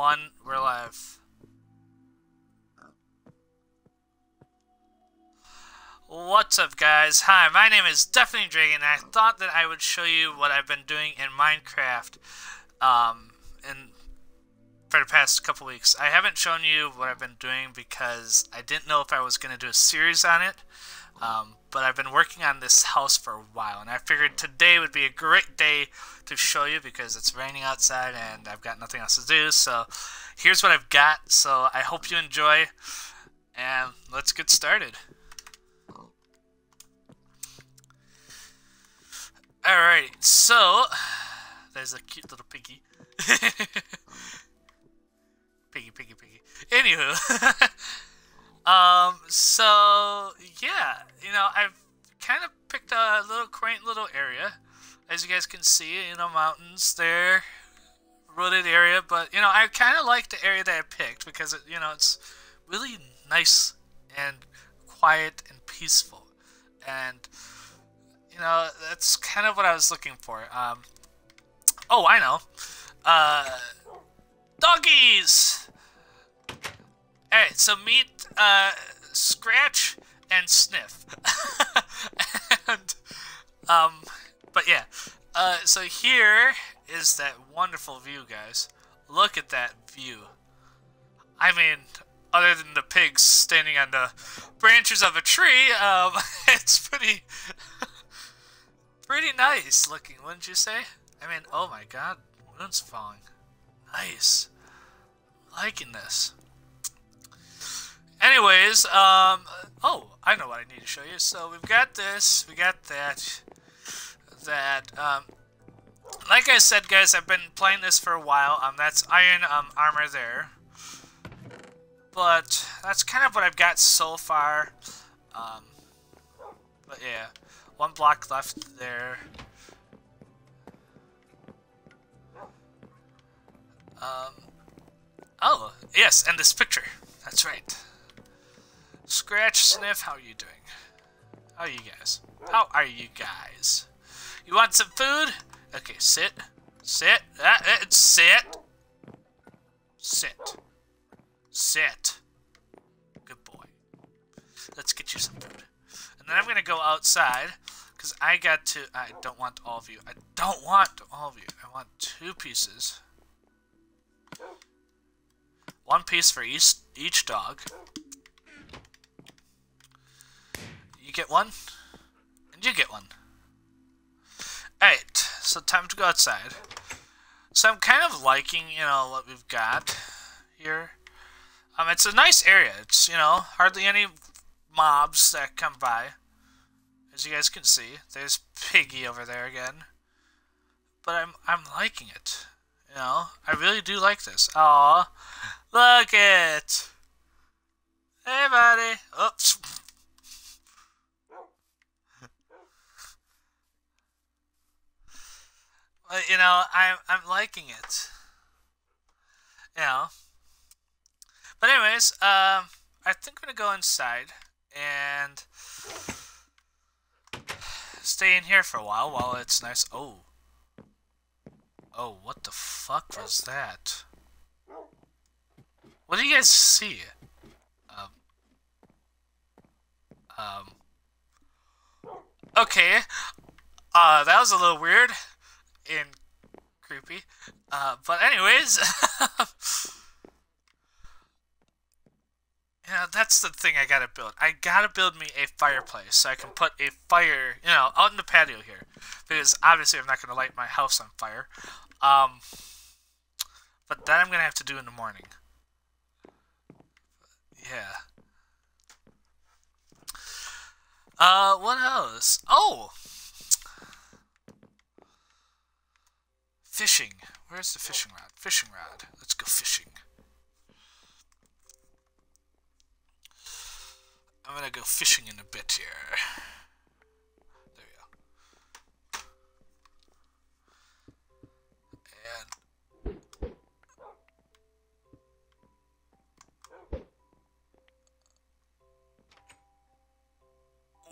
one, we're live. What's up guys? Hi, my name is Deafening Dragon and I thought that I would show you what I've been doing in Minecraft um, in, for the past couple weeks. I haven't shown you what I've been doing because I didn't know if I was going to do a series on it. Um, but I've been working on this house for a while and I figured today would be a great day to show you because it's raining outside and I've got nothing else to do. So here's what I've got. So I hope you enjoy and let's get started. Alright, so there's a cute little piggy. piggy, piggy, piggy. Anywho, um, so yeah, you know, I've kind of picked a little quaint little area, as you guys can see. You know, mountains there, wooded area, but you know, I kind of like the area that I picked because it, you know, it's really nice and quiet and peaceful, and you know, that's kind of what I was looking for. Um, oh, I know. Uh, doggies! Alright, so meet uh, Scratch and Sniff. and, um, but yeah. Uh, so here is that wonderful view, guys. Look at that view. I mean, other than the pigs standing on the branches of a tree, um, it's pretty pretty nice looking, wouldn't you say? I mean, oh my god, moon's falling. Nice. Liking this. Anyways, um, oh, I know what I need to show you. So we've got this, we got that, that, um, like I said, guys, I've been playing this for a while. Um, that's iron um, armor there. But that's kind of what I've got so far. Um, but yeah. One block left there. Um, oh, yes, and this picture. That's right. Scratch, Sniff, how are you doing? How are you guys? How are you guys? You want some food? Okay, sit. Sit. Uh, uh, sit. Sit. Sit. Good boy. Let's get you some food. And then I'm going to go outside because I got to... I don't want all of you. I don't want all of you. I want two pieces. One piece for each, each dog. You get one, and you get one. Alright, so time to go outside. So I'm kind of liking, you know, what we've got here. Um, it's a nice area. It's, you know, hardly any mobs that come by. As you guys can see, there's Piggy over there again. But I'm I'm liking it. You know, I really do like this. Aw, look it. Hey, buddy. Oops. You know, I'm I'm liking it. You know. But anyways, um, I think I'm gonna go inside and stay in here for a while while it's nice. Oh. Oh, what the fuck was that? What do you guys see? Um. Um. Okay. Uh, that was a little weird and creepy. Uh, but anyways. Yeah, that's the thing I gotta build. I gotta build me a fireplace so I can put a fire, you know, out in the patio here. Because obviously I'm not gonna light my house on fire. Um, but that I'm gonna have to do in the morning. Yeah. Uh, what else? Oh! Fishing. Where's the fishing rod? Fishing rod. Let's go fishing. I'm gonna go fishing in a bit here. There we go.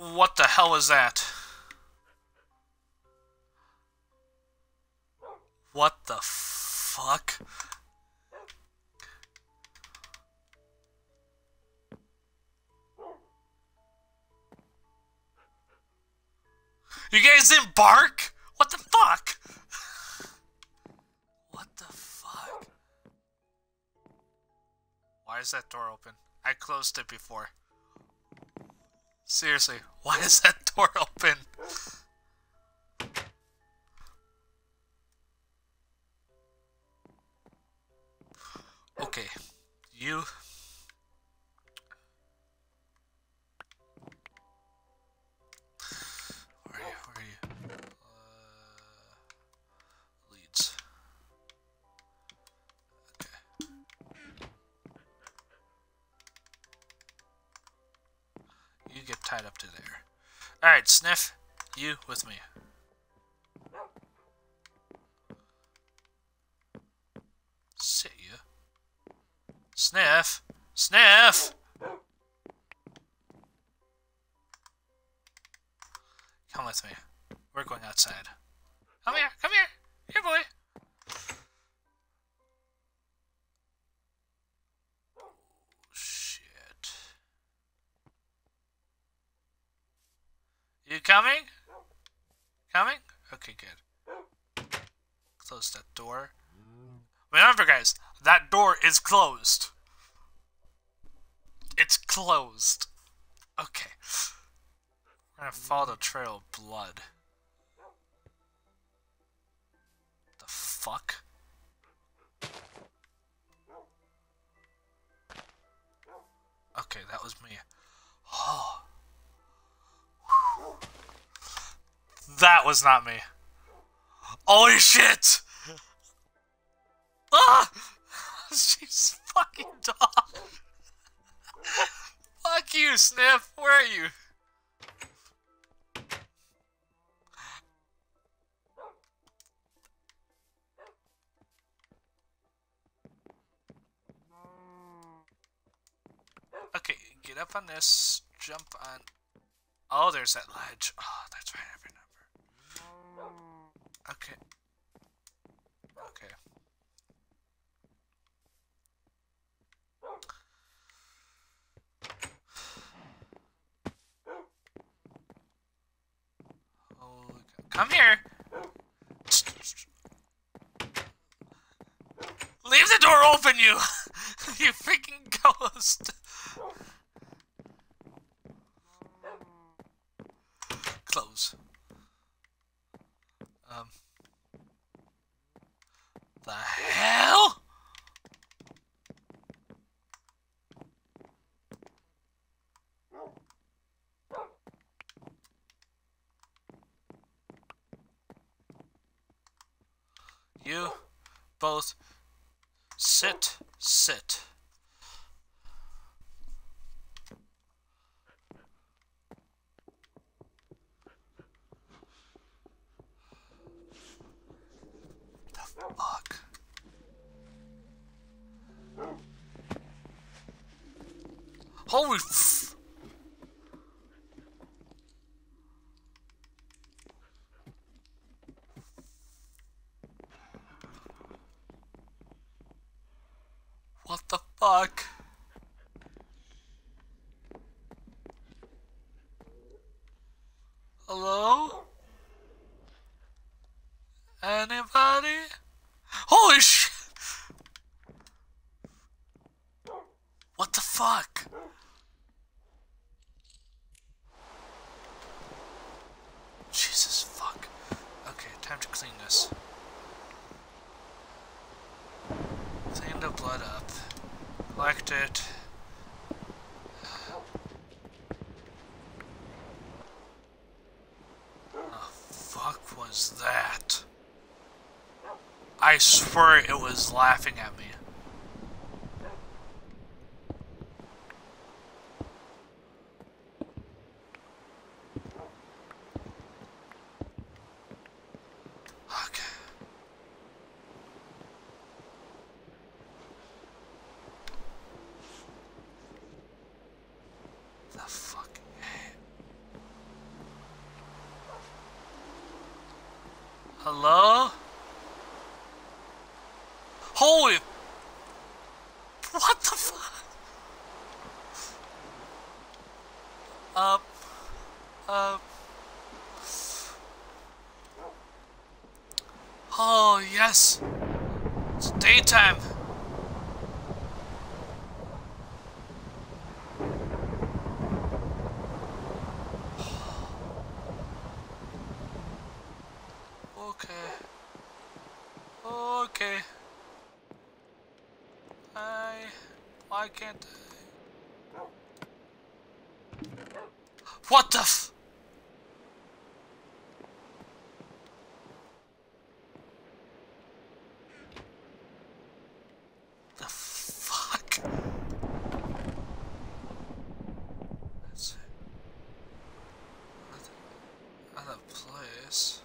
And what the hell is that? What the fuck? You guys didn't bark? What the fuck? what the fuck? Why is that door open? I closed it before. Seriously, why is that door open? You Where are you? Where are you? Uh, leads. Okay. You get tied up to there. Alright, Sniff, you with me. You coming? Coming? Okay, good. Close that door. Remember, guys, that door is closed. It's closed. Okay. We're gonna follow the trail of blood. The fuck? Okay, that was me. Oh. That was not me. Holy shit! Ah! She's fucking dog. Fuck you, Sniff. Where are you? Okay, get up on this, jump on. Oh, there's that ledge. Oh, that's right, I remember. Okay. Okay. Holy. Come here! Leave the door open, you! you freaking ghost! Close. Um. The hell? You both sit, sit. The fuck? Holy f- What the fuck? Hello? Anybody? Holy shit! What the fuck? Jesus fuck. Okay, time to clean this. Clean the blood up. Collect it. The fuck was that? I swear it was laughing at me. Okay. The fucking hey. Hello? Holy What the fuck? Up up Yes! It's daytime! Okay. Okay. I... Why can't I? What the f- The fuck? Let's see. Other- Other place.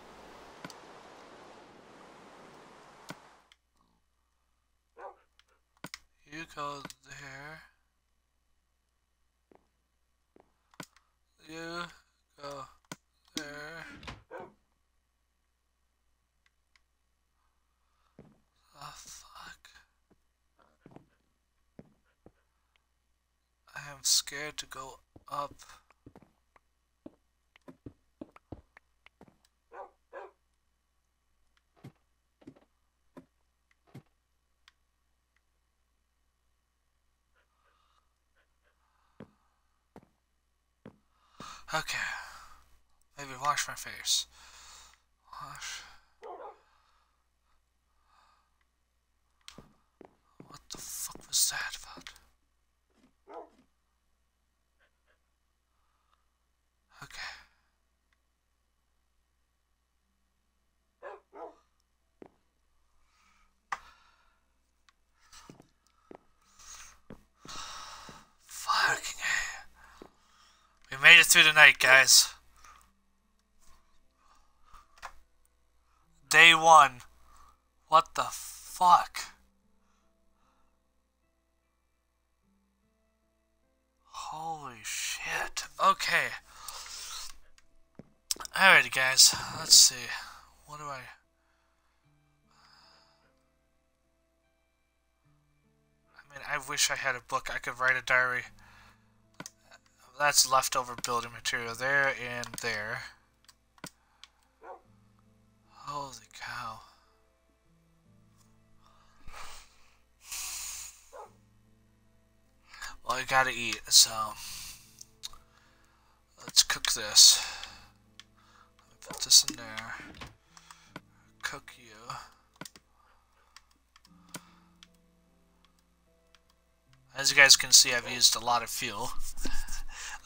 You go there. You go there. The fuck? I am scared to go up. Okay. Maybe wash my face. Wash. What the fuck was that about? Okay. Fucking A. We made it through the night, guys. Day one. What the fuck? Holy shit. Okay. Alrighty, guys. Let's see. What do I. I mean, I wish I had a book I could write a diary. That's leftover building material there and there. Holy cow. Well, I gotta eat, so let's cook this. Put this in there. Cook you. As you guys can see, I've used a lot of fuel.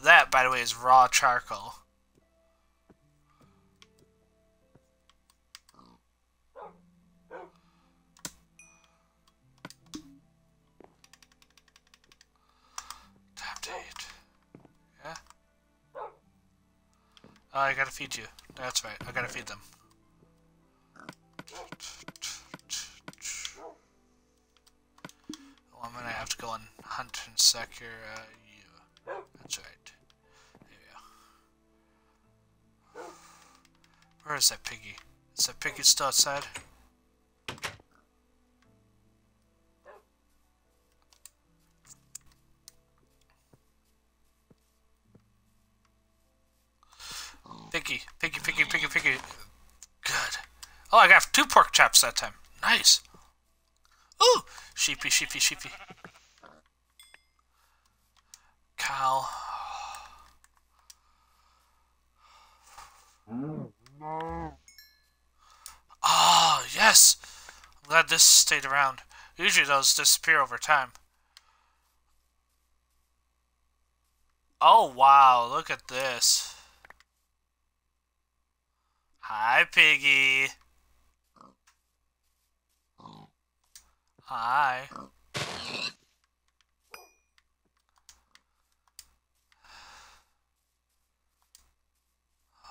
That, by the way, is raw charcoal. Yeah? Oh, I gotta feed you. That's right, I gotta feed them. Well, I'm gonna have to go and hunt and secure uh, you. That's right. Is that piggy? Is that piggy still outside? Piggy, piggy, piggy, piggy, piggy. Good. Oh, I got two pork chops that time. Nice. Ooh, sheepy, sheepy, sheepy. Cow. Oh, yes. I'm this stayed around. Usually those disappear over time. Oh, wow. Look at this. Hi, Piggy. Hi.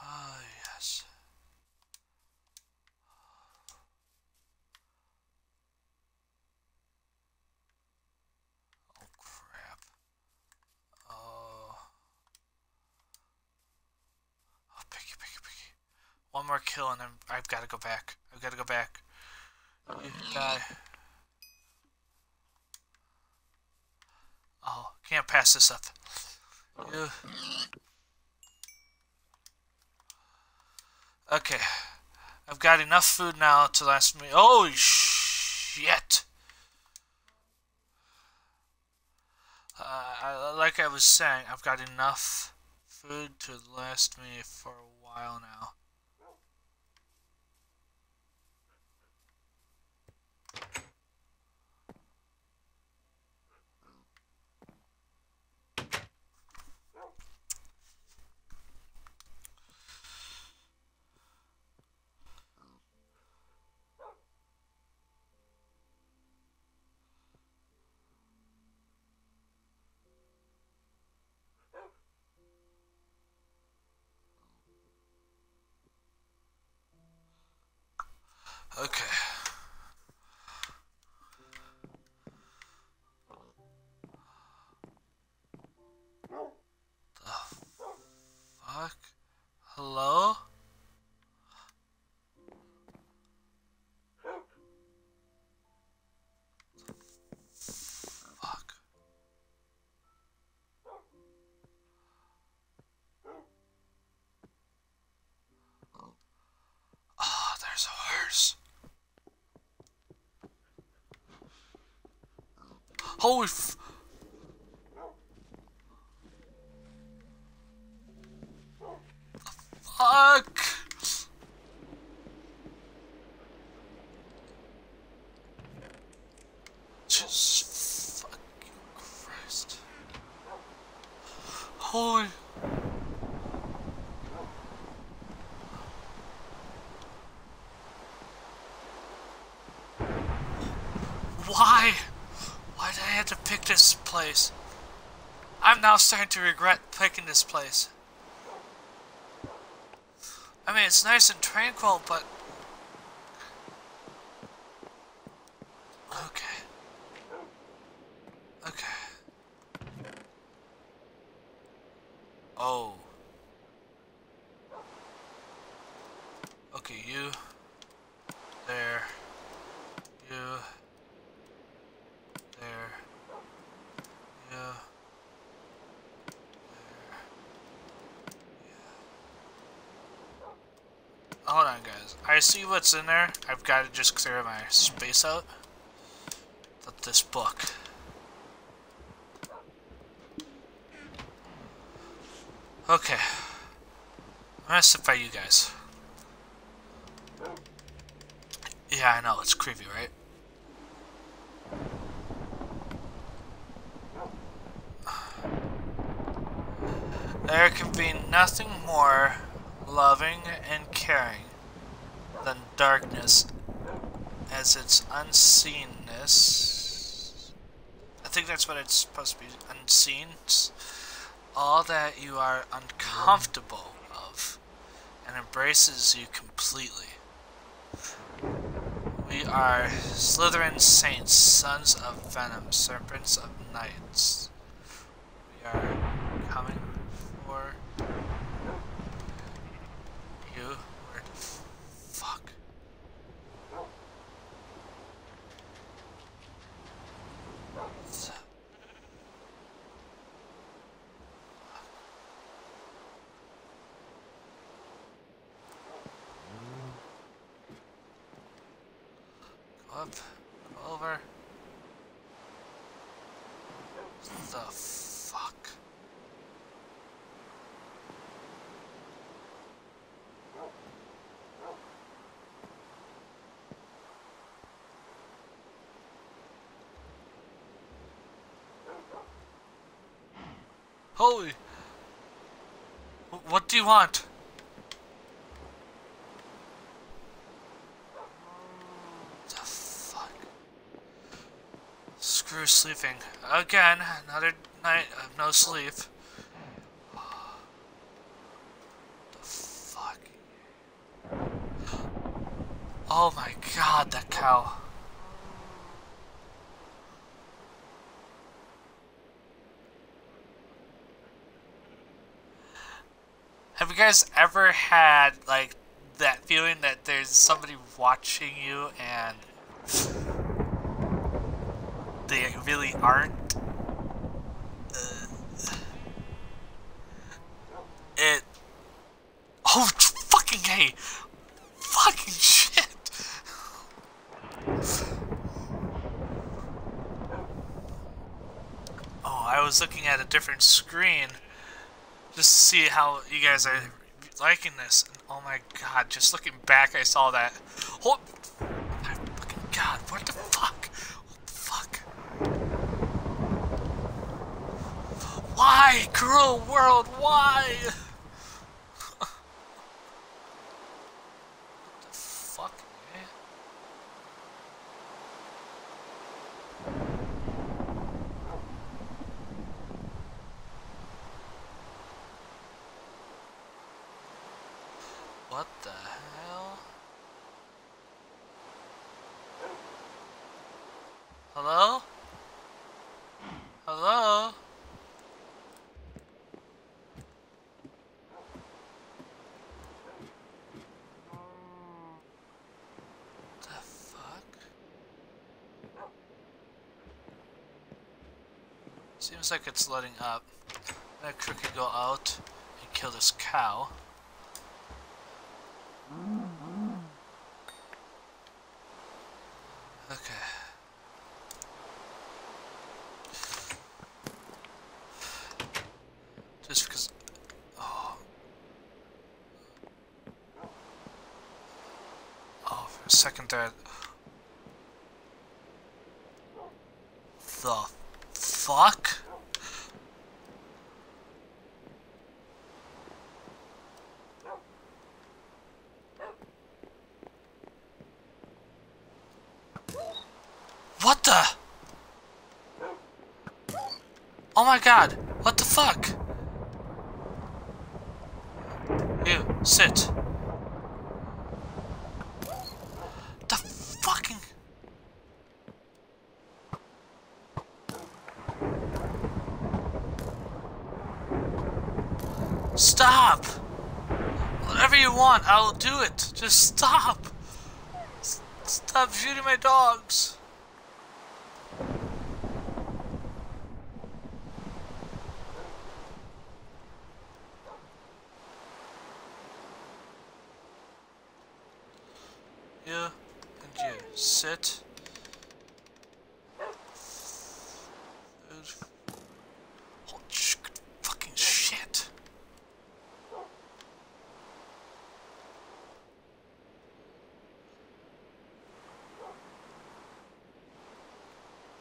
Oh, yes. Oh, crap. Oh. Oh, Piggy, Piggy, Piggy. One more kill and then I've got to go back. I've got to go back. You die. Oh, can't pass this up. You. Okay. I've got enough food now to last me. Oh shit! Uh, like I was saying, I've got enough food to last me for a while now. Okay. Holy f- Fuck! Jesus fucking Christ. Holy. Why? Why did I have to pick this place? I'm now starting to regret picking this place. I mean, it's nice and tranquil, but... Okay. Okay. Oh. Okay, you. There. You. There. You. There. Hold on, guys. I see what's in there. I've got to just clear my space out. But this book. Okay. I'm gonna sit by you guys. Yeah, I know, it's creepy, right? There can be nothing more loving and caring than darkness as its unseenness. I think that's what it's supposed to be, unseen. All that you are uncomfortable of and embraces you completely. We are Slytherin saints, sons of venom, serpents of nights. We are coming for you. Where the fuck? Up, go over. The fuck? Holy! Wh- What do you want? The fuck? Sleeping. Again, another night of no sleep. The fuck? Oh my god, that cow. Have you guys ever had like that feeling that there's somebody watching you and they really aren't. Uh, it. Oh, fucking hey! Fucking shit! Oh, I was looking at a different screen just to see how you guys are liking this. And oh my god, just looking back, I saw that. Oh, my fucking god, what the fuck? Why, cruel world, why? The fuck? What the hell? Hello? The fuck? Seems like it's letting up. I'm gonna go out and kill this cow. Okay. Just because... Oh. Oh, for a second there... The fuck? What the? Oh my god, what the fuck? You, sit. The fucking... Stop! Whatever you want, I'll do it. Just stop! S stop shooting my dogs. You and you sit. Oh, sh fucking shit.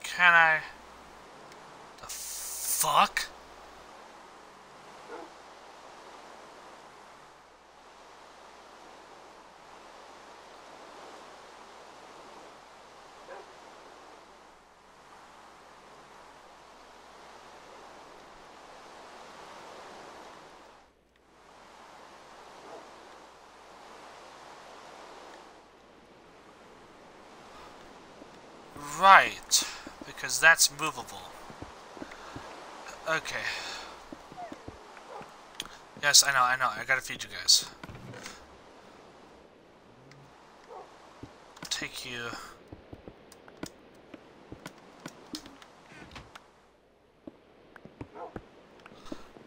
Can I? The fuck? Right, because that's movable. Okay. Yes, I know, I know. I gotta feed you guys. Take you...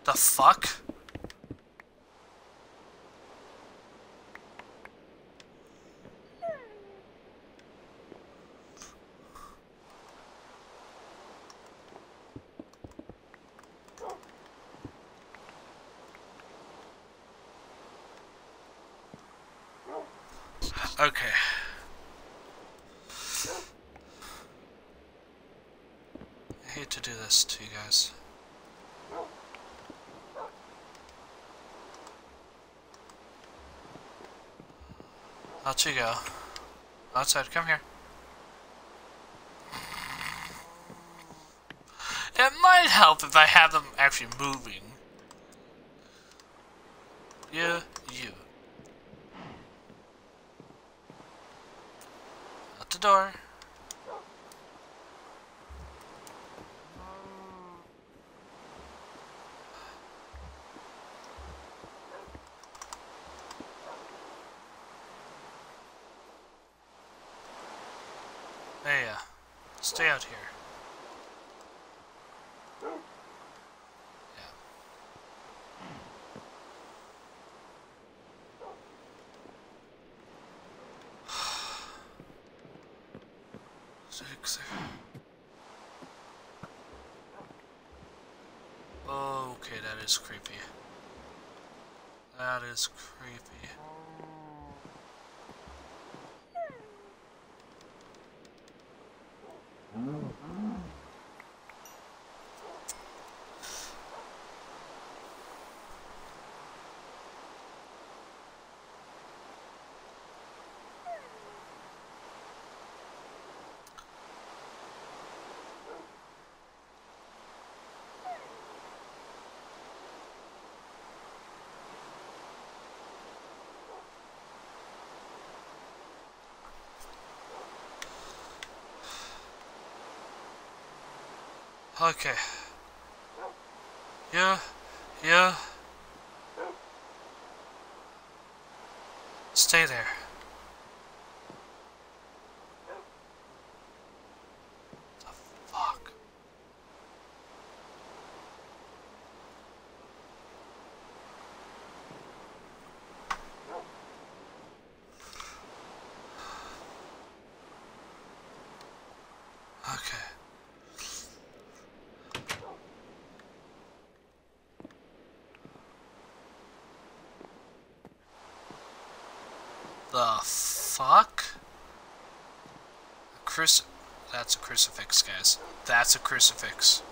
The fuck? Okay. I hate to do this to you guys. Out you go. Outside, come here. It might help if I have them actually moving. Yeah, you. Out the door. Six. Okay, that is creepy. That is creepy. Okay. Yeah, yeah. Stay there. The fuck? Okay. The fuck? Cruci- That's a crucifix, guys. That's a crucifix.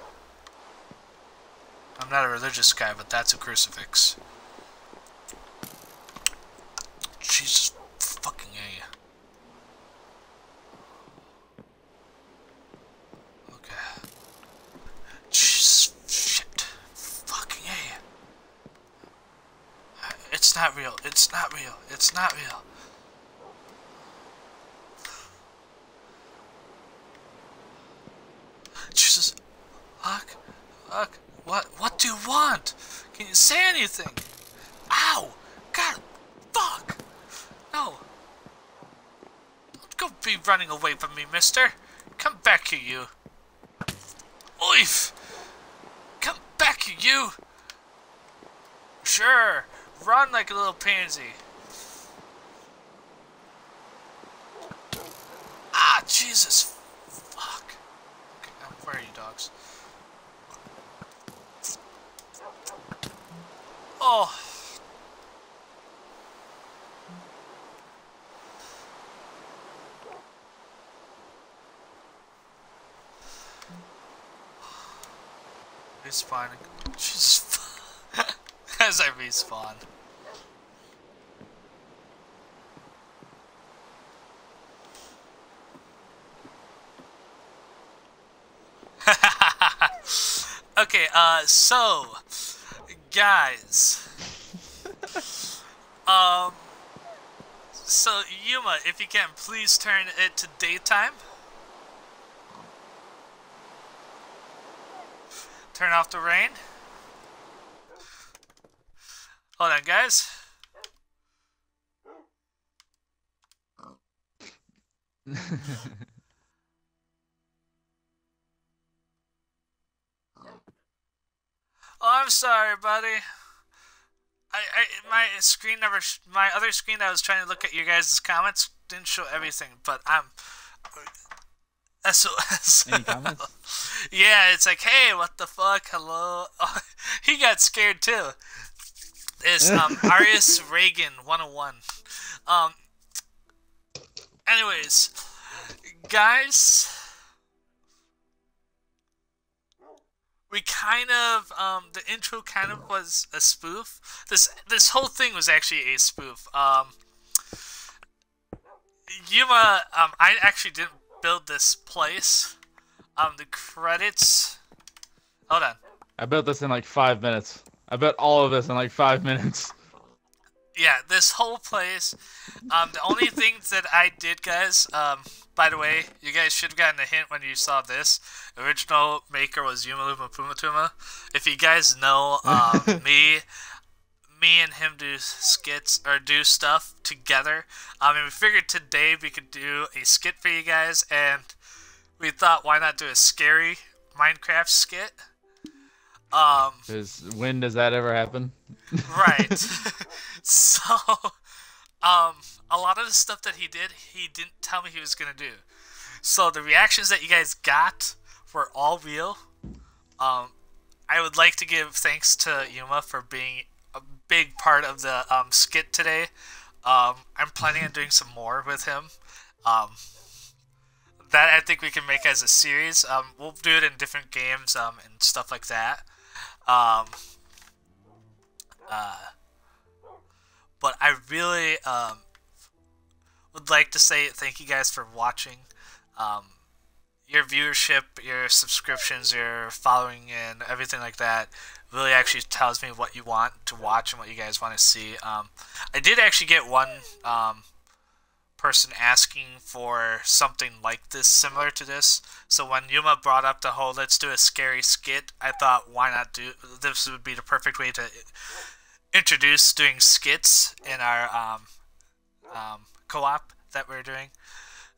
I'm not a religious guy, but that's a crucifix. Jesus fucking A. Okay. Jesus shit. Fucking A. Uh, it's not real. It's not real. It's not real. Jesus. Fuck. Fuck. What? What do you want? Can you say anything? Ow! God. Fuck. No. Don't go be running away from me, mister. Come back here, you. Oif! Come back here, you! Sure. Run like a little pansy. Ah, Jesus. Fuck. Okay, where are you dogs? Oh. Respawning. Jesus. As I respawn. okay, uh, so, guys, um, so Yuma, if you can, please turn it to daytime. Turn off the rain. Hold on, guys. I'm sorry, buddy. I, I my screen never sh my other screen I was trying to look at your guys' comments didn't show everything, but I'm SOS. Any comments? yeah, it's like, hey, what the fuck? Hello. Oh, he got scared too. It's um Arius Reagan 101. Um. Anyways, guys. We kind of um, the intro kind of was a spoof. This this whole thing was actually a spoof. Um, Yuma, um, I actually didn't build this place. Um, the credits. Hold on. I built this in like five minutes. I built all of this in like five minutes. Yeah, this whole place. Um, the only things that I did, guys. Um, by the way, you guys should have gotten a hint when you saw this. Original maker was Yumaluma Pumatuma. If you guys know, um, me, me and him do skits or do stuff together. Um, mean, we figured today we could do a skit for you guys, and we thought why not do a scary Minecraft skit. Um, Because when does that ever happen? right. so, um, a lot of the stuff that he did, he didn't tell me he was gonna do. So the reactions that you guys got were all real. Um, I would like to give thanks to Yuma for being a big part of the um, skit today. Um, I'm planning on doing some more with him. Um, that I think we can make as a series. Um, we'll do it in different games um, and stuff like that. Um, uh, but I really um, would like to say thank you guys for watching. Um, your viewership, your subscriptions, your following, and everything like that really actually tells me what you want to watch and what you guys want to see. Um, I did actually get one um, person asking for something like this, similar to this. So when Yuma brought up the whole "let's do a scary skit," I thought, why not do this? Would be the perfect way to introduce doing skits in our um, um, co-op that we're doing.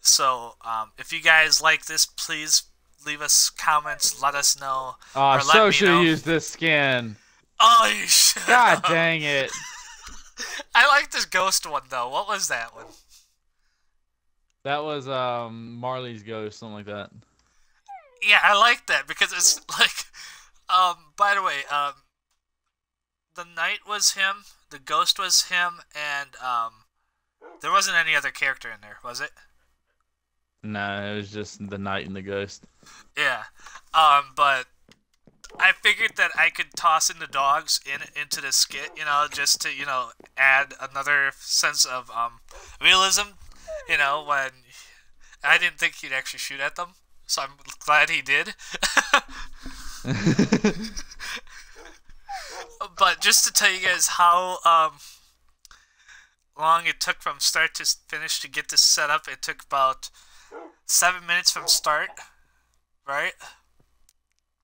So um, if you guys like this, please leave us comments. Let us know. Oh, or so let should me know. have used this skin. Oh, you should. God dang it. I like this ghost one though. What was that one? That was um Marley's ghost, something like that. Yeah, I like that because it's like, um. By the way, um, the knight was him, the ghost was him, and um, there wasn't any other character in there, was it? No, it was just the knight and the ghost. Yeah. Um, but I figured that I could toss in the dogs in into the skit, you know, just to you know add another sense of um realism, you know, when I didn't think he'd actually shoot at them, so I'm glad he did. but just to tell you guys how um long it took from start to finish to get this set up, it took about seven minutes from start, right?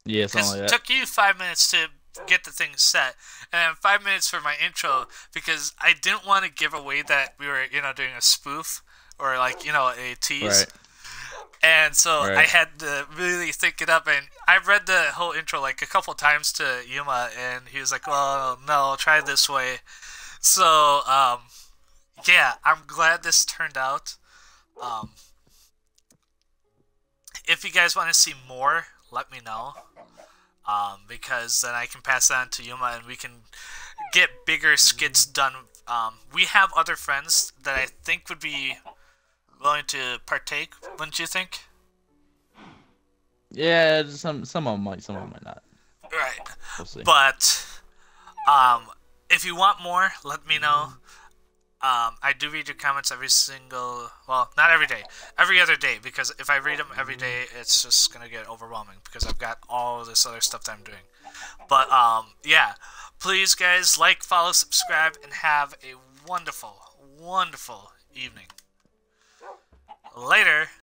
yeah, something like it took you five minutes to get the thing set, and five minutes for my intro because I didn't want to give away that we were, you know, doing a spoof or like, you know, a tease. Right. And so I had to really think it up, and I read the whole intro like a couple times to Yuma, and he was like, "Well, no, I'll try it this way." So, um, yeah, I'm glad this turned out. Um, if you guys want to see more, let me know, um, because then I can pass that on to Yuma, and we can get bigger skits done. Um, we have other friends that I think would be willing to partake, wouldn't you think? Yeah, some some of them might, some of them might not. Right. We'll. But um, if you want more, let me know. Um, I do read your comments every single, well, not every day, every other day, because if I read them every day, it's just gonna get overwhelming because I've got all this other stuff that I'm doing. But um, yeah, please, guys, like, follow, subscribe, and have a wonderful, wonderful evening. Later.